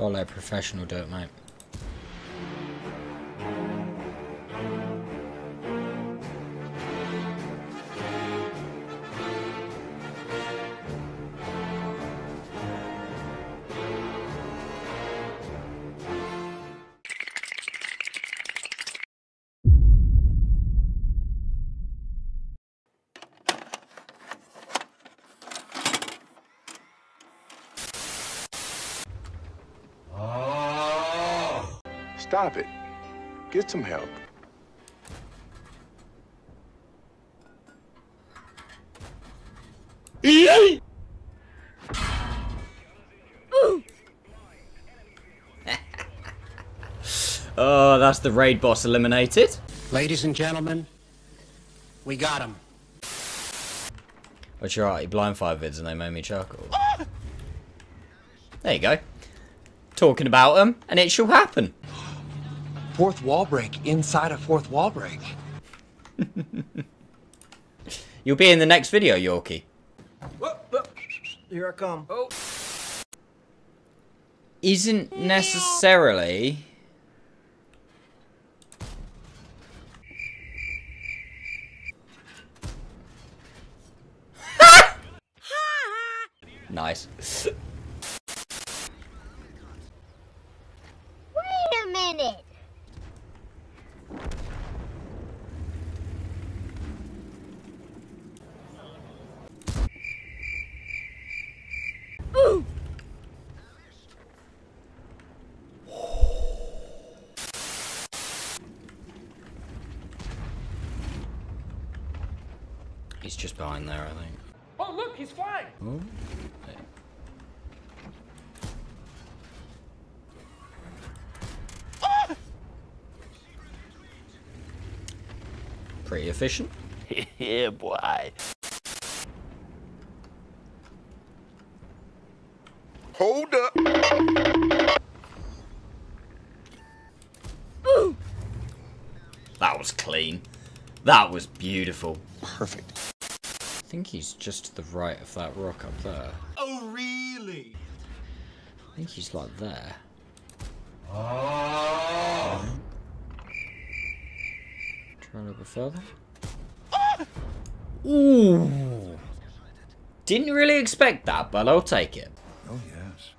Let a professional do it, mate. Stop it. Get some help. Oh, that's the raid boss eliminated. Ladies and gentlemen, we got him. Which are right, he blind five vids and they made me chuckle. There you go. Talking about them, and it shall happen. Fourth wall break inside a fourth wall break. You'll be in the next video, Yorkie. Here I come. Oh. Isn't necessarily... nice. He's just behind there, I think. Oh, look, he's flying. Oh. Ah! Pretty efficient. yeah, boy. Hold up. That was clean. That was beautiful. Perfect. I think he's just to the right of that rock up there. Oh, really? I think he's like there. Try a little bit further. Ah! Ooh. Didn't really expect that, but I'll take it. Oh, yes.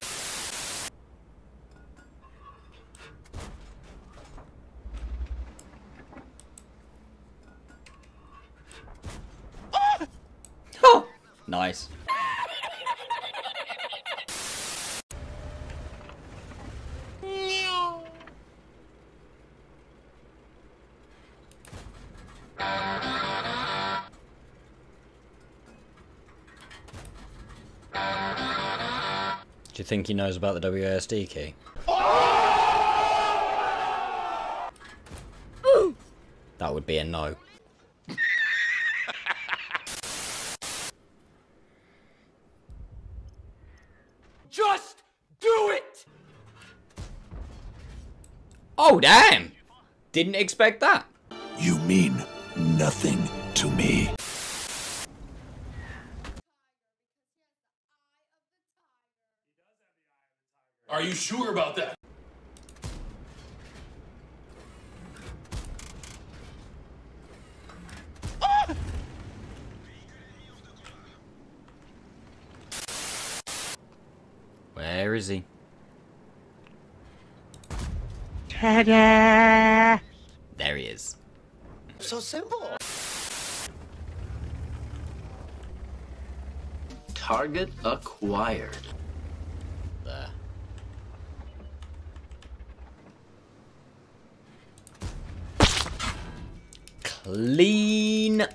Nice. Do you think he knows about the WASD key? That would be a no. Just do it. Oh, damn! Didn't expect that. You mean nothing to me. Are you sure about that? Where is he? Ta-da! There he is. So simple. Target acquired. There. Clean.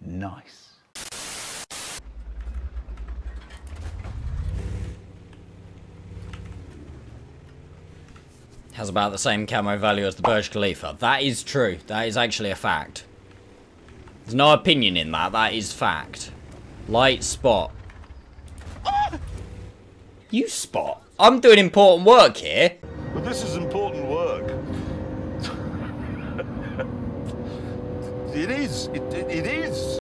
Nice. Has about the same camo value as the Burj Khalifa. That is true. That is actually a fact. There's no opinion in that. That is fact. Light spot. You spot. I'm doing important work here. But this is important work. it is. It, it, it is.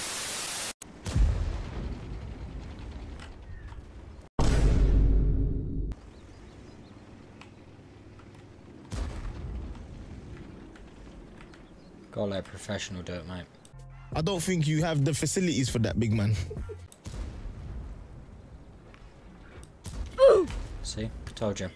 Gotta let a professional do it, mate. I don't think you have the facilities for that, big man. See? Told you.